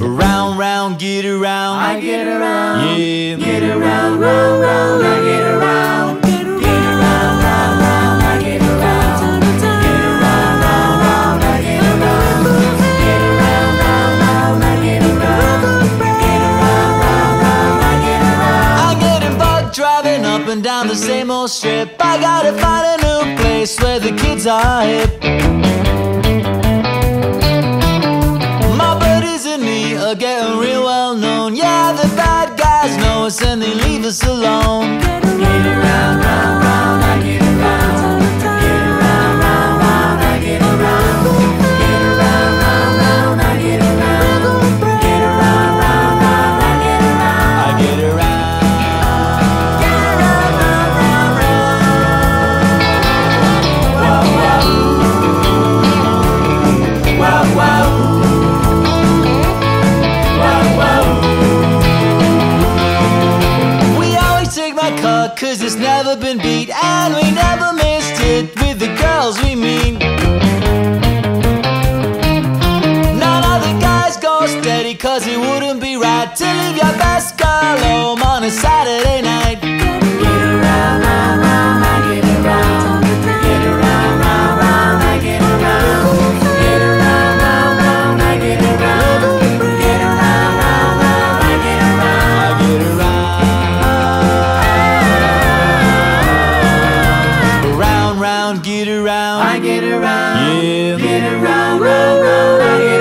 Round, round, get around. I get around. Yeah. Get around, round, round, I get around. Get around, round, round, I get around. Get around, round, round, I get around. Get around, round, round, I get around. Get around, round, round, I get around. Getting driving up and down the same old strip. I gotta find a new place where the kids are hip. Real well known. Yeah, the bad guys know us and they leave us alone. Never been beat And we never missed it with the girls we meet None of the guys go steady cause it wouldn't be right To leave your best girl around. I get around. Yeah. Get around, round, round. I get